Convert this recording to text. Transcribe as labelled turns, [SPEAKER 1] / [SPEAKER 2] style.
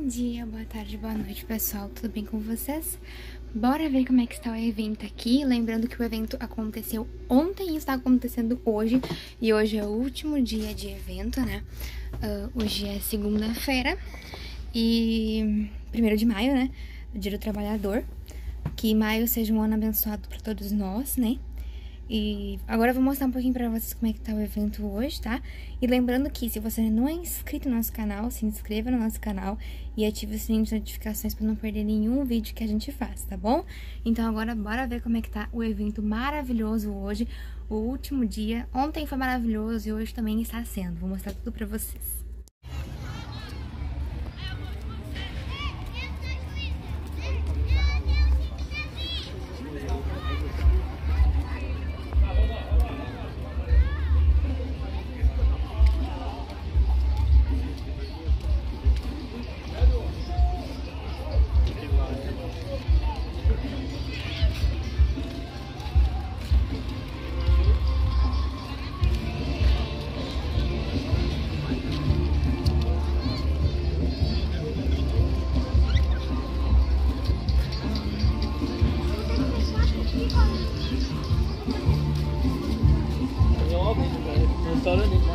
[SPEAKER 1] Bom dia, boa tarde, boa noite, pessoal. Tudo bem com vocês? Bora ver como é que está o evento aqui. Lembrando que o evento aconteceu ontem e está acontecendo hoje. E hoje é o último dia de evento, né? Uh, hoje é segunda-feira e primeiro de maio, né? Dia do Trabalhador. Que maio seja um ano abençoado para todos nós, né? E agora eu vou mostrar um pouquinho pra vocês como é que tá o evento hoje, tá? E lembrando que se você não é inscrito no nosso canal, se inscreva no nosso canal e ative o sininho de notificações pra não perder nenhum vídeo que a gente faz, tá bom? Então agora bora ver como é que tá o evento maravilhoso hoje, o último dia. Ontem foi maravilhoso e hoje também está sendo. Vou mostrar tudo pra vocês. Sarı ne?